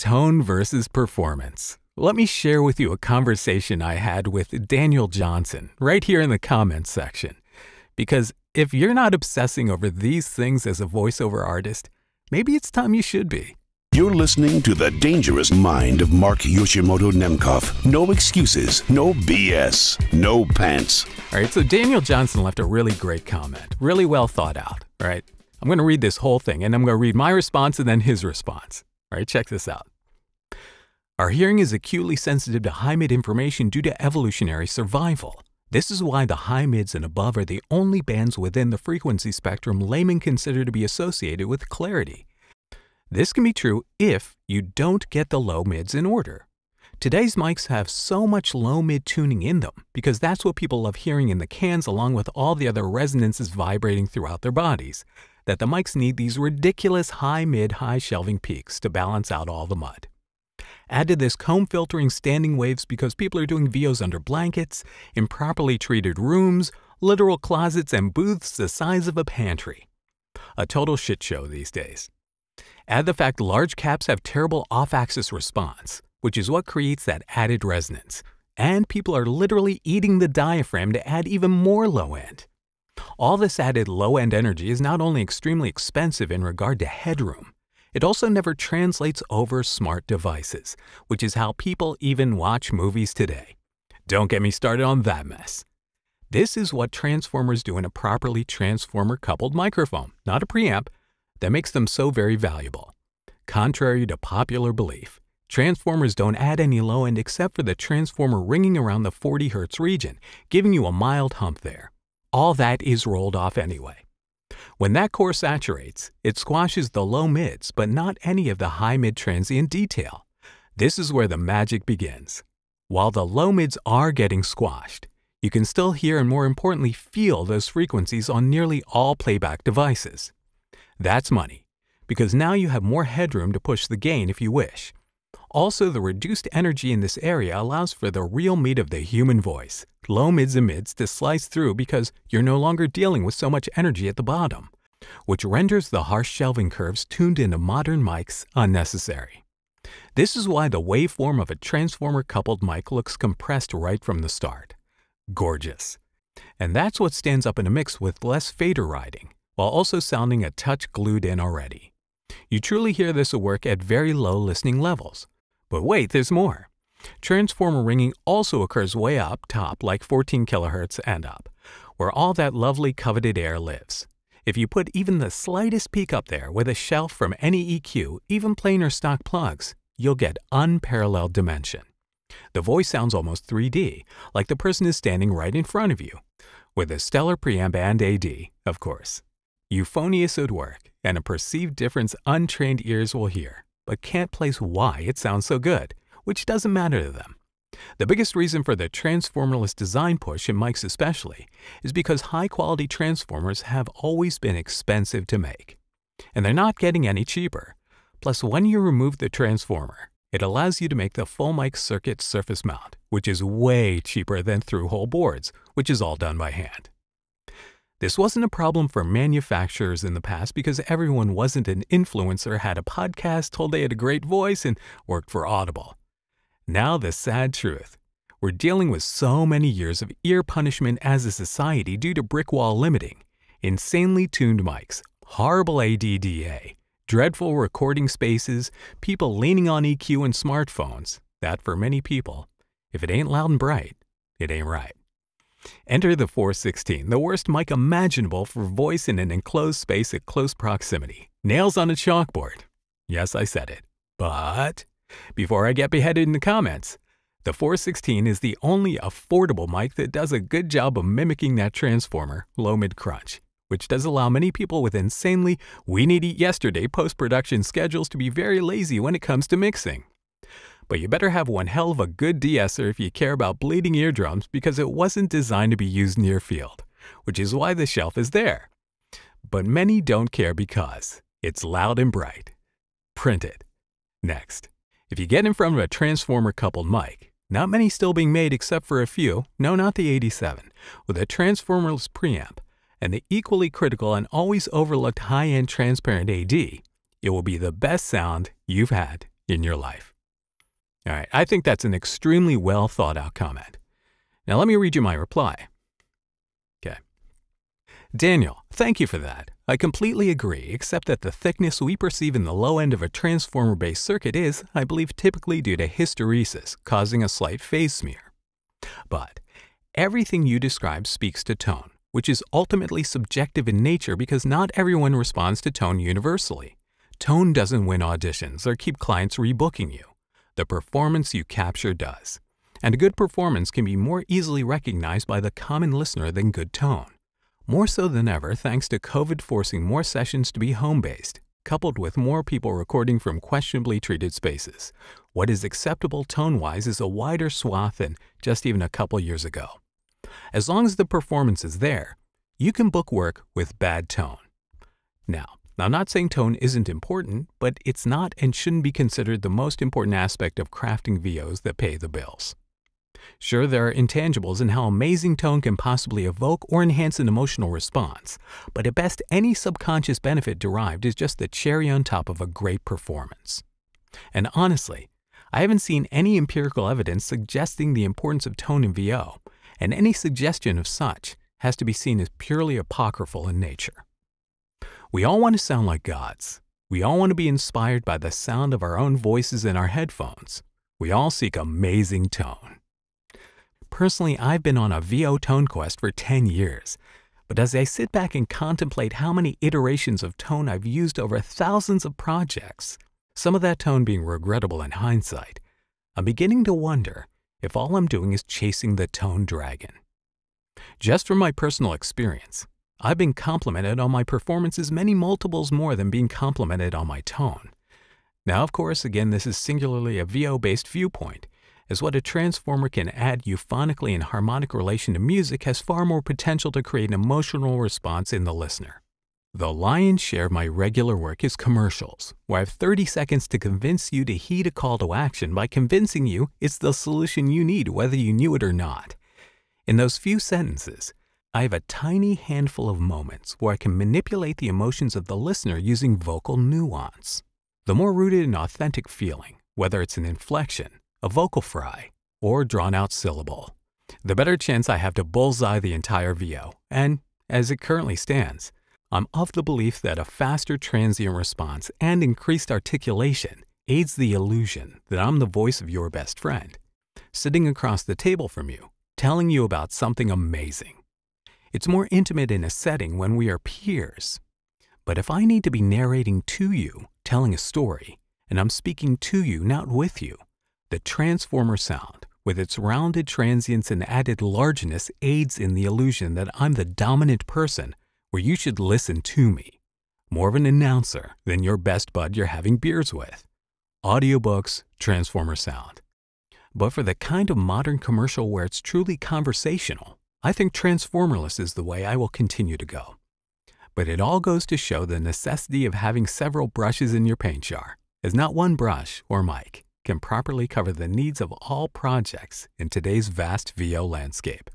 Tone versus performance. Let me share with you a conversation I had with Daniel Johnson right here in the comments section. Because if you're not obsessing over these things as a voiceover artist, maybe it's time you should be. You're listening to The Dangerous Mind of Marc Yoshimoto Nemcoff. No excuses, no BS, no pants. All right, so Daniel Johnson left a really great comment, really well thought out. All right, I'm going to read this whole thing and I'm going to read my response and then his response. All right, check this out. Our hearing is acutely sensitive to high mid information due to evolutionary survival. This is why the high mids and above are the only bands within the frequency spectrum laymen consider to be associated with clarity. This can be true if you don't get the low mids in order. Today's mics have so much low mid tuning in them because that's what people love hearing in the cans along with all the other resonances vibrating throughout their bodies, that the mics need these ridiculous high mid high shelving peaks to balance out all the mud. Add to this comb filtering standing waves because people are doing VOs under blankets, improperly treated rooms, literal closets, and booths the size of a pantry. A total shit show these days. Add the fact large caps have terrible off axis response, which is what creates that added resonance. And people are literally eating the diaphragm to add even more low end. All this added low end energy is not only extremely expensive in regard to headroom, it also never translates over smart devices, which is how people even watch movies today. Don't get me started on that mess. This is what transformers do in a properly transformer coupled microphone, not a preamp, that makes them so very valuable. Contrary to popular belief, transformers don't add any low end except for the transformer ringing around the 40 Hz region, giving you a mild hump there. All that is rolled off anyway. When that core saturates, it squashes the low mids, but not any of the high mid transient detail. This is where the magic begins. While the low mids are getting squashed, you can still hear and more importantly feel those frequencies on nearly all playback devices. That's money, because now you have more headroom to push the gain if you wish. Also, the reduced energy in this area allows for the real meat of the human voice, low mids and mids, to slice through because you're no longer dealing with so much energy at the bottom, which renders the harsh shelving curves tuned into modern mics unnecessary. This is why the waveform of a transformer coupled mic looks compressed right from the start. Gorgeous. And that's what stands up in a mix with less fader riding, while also sounding a touch glued in already. You truly hear this work at very low listening levels. But wait, there's more. Transformer ringing also occurs way up top, like 14 kHz and up, where all that lovely coveted air lives. If you put even the slightest peak up there with a shelf from any EQ, even plain or stock plugs, you'll get unparalleled dimension. The voice sounds almost 3D, like the person is standing right in front of you, with a stellar preamp and AD, of course. Euphonious would work, and a perceived difference untrained ears will hear, but can't place why it sounds so good, which doesn't matter to them. The biggest reason for the transformerless design push in mics especially is because high-quality transformers have always been expensive to make. And they're not getting any cheaper. Plus, when you remove the transformer, it allows you to make the full mic circuit surface mount, which is way cheaper than through-hole boards, which is all done by hand. This wasn't a problem for manufacturers in the past because everyone wasn't an influencer, had a podcast, told they had a great voice, and worked for Audible. Now, the sad truth we're dealing with so many years of ear punishment as a society due to brick wall limiting, insanely tuned mics, horrible ADDA, dreadful recording spaces, people leaning on EQ and smartphones. That for many people, if it ain't loud and bright, it ain't right. Enter the 416, the worst mic imaginable for voice in an enclosed space at close proximity. Nails on a chalkboard. Yes, I said it. But before I get beheaded in the comments, the 416 is the only affordable mic that does a good job of mimicking that transformer, low mid crunch, which does allow many people with insanely we need eat yesterday post production schedules to be very lazy when it comes to mixing. But you better have one hell of a good de-esser if you care about bleeding eardrums because it wasn't designed to be used near field, which is why the shelf is there. But many don't care because it's loud and bright. Print it. Next, if you get in front of a transformer coupled mic, not many still being made except for a few, no not the 87, with a transformerless preamp, and the equally critical and always overlooked high-end transparent AD, it will be the best sound you've had in your life. All right, I think that's an extremely well thought out comment. Now, let me read you my reply. Okay. Daniel, thank you for that. I completely agree, except that the thickness we perceive in the low end of a transformer based circuit is, I believe, typically due to hysteresis, causing a slight phase smear. But everything you describe speaks to tone, which is ultimately subjective in nature because not everyone responds to tone universally. Tone doesn't win auditions or keep clients rebooking you. The performance you capture does. And a good performance can be more easily recognized by the common listener than good tone. More so than ever, thanks to COVID forcing more sessions to be home based, coupled with more people recording from questionably treated spaces. What is acceptable tone wise is a wider swath than just even a couple years ago. As long as the performance is there, you can book work with bad tone. Now, I'm not saying tone isn't important, but it's not and shouldn't be considered the most important aspect of crafting VOs that pay the bills. Sure, there are intangibles in how amazing tone can possibly evoke or enhance an emotional response, but at best, any subconscious benefit derived is just the cherry on top of a great performance. And honestly, I haven't seen any empirical evidence suggesting the importance of tone in VO, and any suggestion of such has to be seen as purely apocryphal in nature. We all want to sound like gods. We all want to be inspired by the sound of our own voices in our headphones. We all seek amazing tone. Personally, I've been on a VO tone quest for 10 years. But as I sit back and contemplate how many iterations of tone I've used over thousands of projects, some of that tone being regrettable in hindsight, I'm beginning to wonder if all I'm doing is chasing the tone dragon. Just from my personal experience, I've been complimented on my performances many multiples more than being complimented on my tone. Now, of course, again, this is singularly a VO based viewpoint, as what a transformer can add euphonically in harmonic relation to music has far more potential to create an emotional response in the listener. The lion's share of my regular work is commercials, where I have 30 seconds to convince you to heed a call to action by convincing you it's the solution you need whether you knew it or not. In those few sentences, I have a tiny handful of moments where I can manipulate the emotions of the listener using vocal nuance. The more rooted and authentic feeling, whether it's an inflection, a vocal fry, or drawn out syllable, the better chance I have to bullseye the entire VO. And as it currently stands, I'm of the belief that a faster transient response and increased articulation aids the illusion that I'm the voice of your best friend, sitting across the table from you, telling you about something amazing. It's more intimate in a setting when we are peers. But if I need to be narrating to you, telling a story, and I'm speaking to you, not with you, the transformer sound, with its rounded transients and added largeness, aids in the illusion that I'm the dominant person where you should listen to me. More of an announcer than your best bud you're having beers with. Audiobooks, Transformer Sound. But for the kind of modern commercial where it's truly conversational, I think Transformerless is the way I will continue to go. But it all goes to show the necessity of having several brushes in your paint jar, as not one brush or mic can properly cover the needs of all projects in today's vast VO landscape.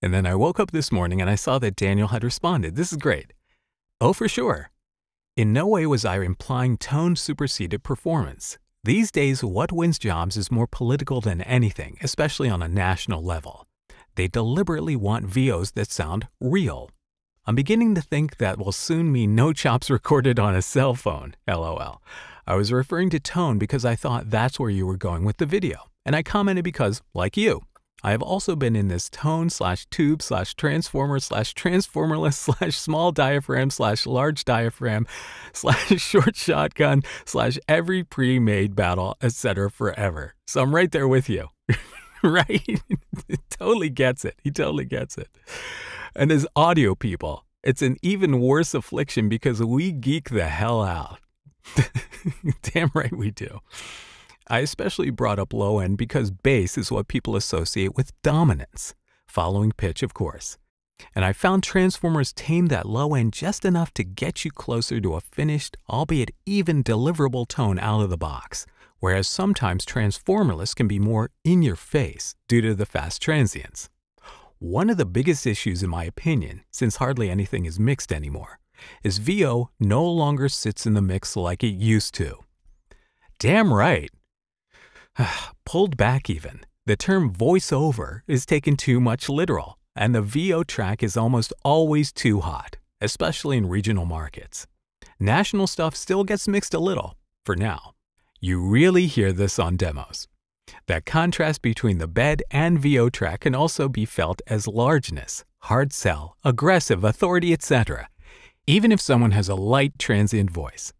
And then I woke up this morning and I saw that Daniel had responded. This is great. Oh, for sure. In no way was I implying tone superseded performance. These days, what wins jobs is more political than anything, especially on a national level. They deliberately want VOs that sound real. I'm beginning to think that will soon mean no chops recorded on a cell phone, lol. I was referring to tone because I thought that's where you were going with the video, and I commented because, like you, I have also been in this tone slash tube slash transformer slash transformerless slash small diaphragm slash large diaphragm slash short shotgun slash every pre-made battle, etc. forever. So I'm right there with you. right? totally gets it. He totally gets it. And as audio people, it's an even worse affliction because we geek the hell out. Damn right we do. I especially brought up low end because bass is what people associate with dominance, following pitch, of course. And I found Transformers tame that low end just enough to get you closer to a finished, albeit even deliverable tone out of the box, whereas sometimes Transformerless can be more in your face due to the fast transients. One of the biggest issues, in my opinion, since hardly anything is mixed anymore, is VO no longer sits in the mix like it used to. Damn right. Pulled back even, the term voiceover is taken too much literal, and the VO track is almost always too hot, especially in regional markets. National stuff still gets mixed a little, for now. You really hear this on demos. That contrast between the bed and VO track can also be felt as largeness, hard sell, aggressive, authority, etc., even if someone has a light transient voice.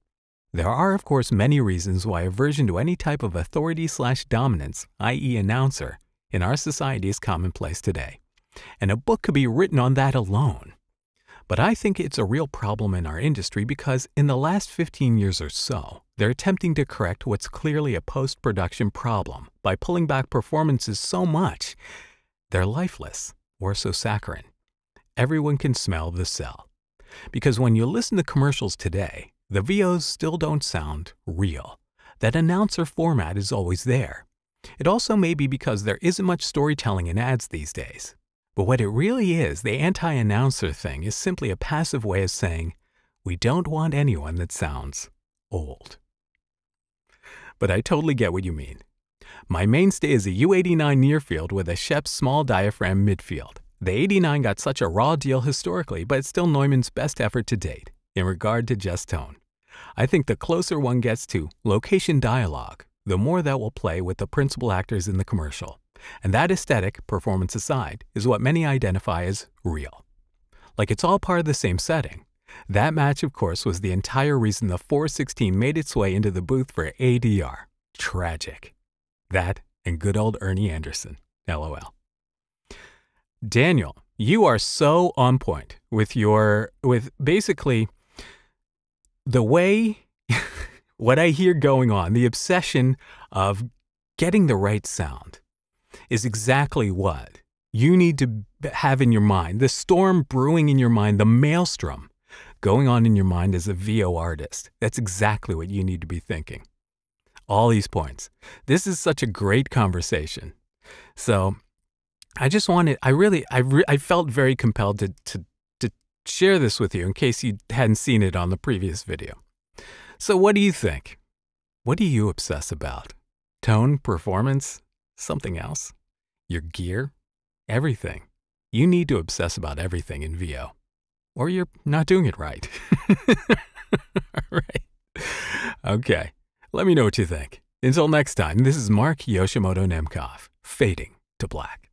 There are, of course, many reasons why aversion to any type of authority slash dominance, i.e., announcer, in our society is commonplace today. And a book could be written on that alone. But I think it's a real problem in our industry because in the last 15 years or so, they're attempting to correct what's clearly a post production problem by pulling back performances so much they're lifeless or so saccharine. Everyone can smell the sell. Because when you listen to commercials today, the VOs still don't sound real. That announcer format is always there. It also may be because there isn't much storytelling in ads these days. But what it really is, the anti announcer thing, is simply a passive way of saying, we don't want anyone that sounds old. But I totally get what you mean. My mainstay is a U89 near field with a Schoeps small diaphragm midfield. The 89 got such a raw deal historically, but it's still Neumann's best effort to date in regard to just tone. I think the closer one gets to location dialogue, the more that will play with the principal actors in the commercial. And that aesthetic, performance aside, is what many identify as real. Like it's all part of the same setting. That match, of course, was the entire reason the 416 made its way into the booth for ADR. Tragic. That and good old Ernie Anderson. LOL. Daniel, you are so on point with your, with basically the way, what I hear going on, the obsession of getting the right sound is exactly what you need to have in your mind. The storm brewing in your mind, the maelstrom going on in your mind as a VO artist. That's exactly what you need to be thinking. All these points. This is such a great conversation. So I just wanted, I really, I, re, I felt very compelled to, to, to share this with you in case you hadn't seen it on the previous video. So, what do you think? What do you obsess about? Tone, performance, something else? Your gear? Everything. You need to obsess about everything in VO, or you're not doing it right. All right. Okay. Let me know what you think. Until next time, this is Marc Yoshimoto Nemcoff, fading to black.